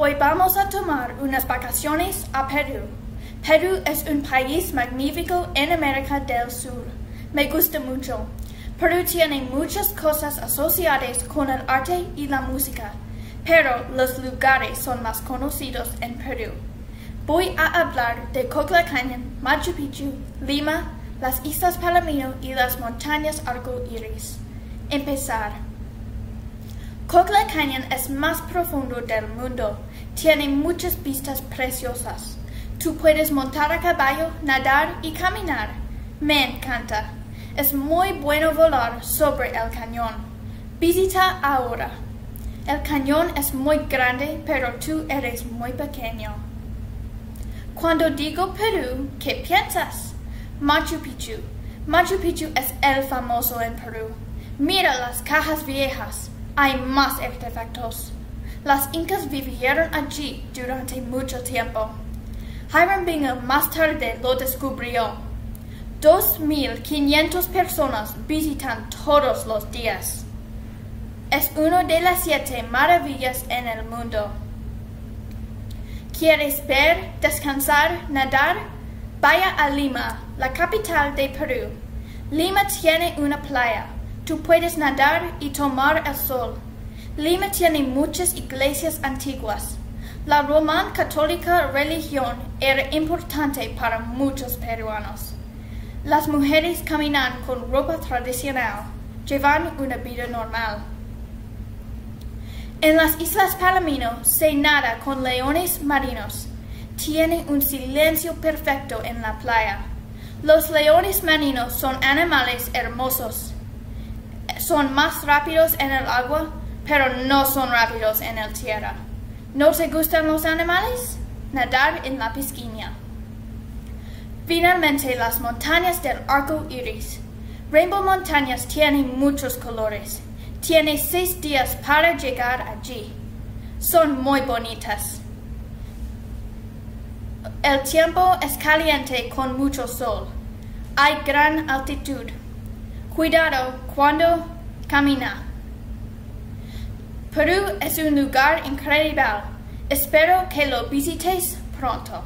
Hoy vamos a tomar unas vacaciones a Perú. Perú es un país magnífico en América del Sur. Me gusta mucho. Perú tiene muchas cosas asociadas con el arte y la música, pero los lugares son más conocidos en Perú. Voy a hablar de Cocla Canyon, Machu Picchu, Lima, las Islas Palomino y las montañas Arco Iris. Empezar. Cocla Canyon es más profundo del mundo. Tiene muchas vistas preciosas. Tú puedes montar a caballo, nadar y caminar. Me encanta. Es muy bueno volar sobre el cañón. Visita ahora. El cañón es muy grande, pero tú eres muy pequeño. Cuando digo Perú, ¿qué piensas? Machu Picchu. Machu Picchu es el famoso en Perú. Mira las cajas viejas. Hay más artefactos. Las incas vivieron allí durante mucho tiempo. Hiram Bingham más tarde lo descubrió. 2.500 personas visitan todos los días. Es una de las siete maravillas en el mundo. ¿Quieres ver, descansar, nadar? Vaya a Lima, la capital de Perú. Lima tiene una playa. Tú puedes nadar y tomar el sol. Lima tiene muchas iglesias antiguas. La Roman católica religión era importante para muchos peruanos. Las mujeres caminan con ropa tradicional, llevan una vida normal. En las Islas Palomino se nada con leones marinos. Tiene un silencio perfecto en la playa. Los leones marinos son animales hermosos. Son más rápidos en el agua, pero no son rápidos en el tierra. ¿No te gustan los animales? Nadar en la piscina. Finalmente, las montañas del arco iris. Rainbow Montañas tienen muchos colores. Tiene seis días para llegar allí. Son muy bonitas. El tiempo es caliente con mucho sol. Hay gran altitud. Cuidado cuando camina. Perú es un lugar increíble. Espero que lo visites pronto.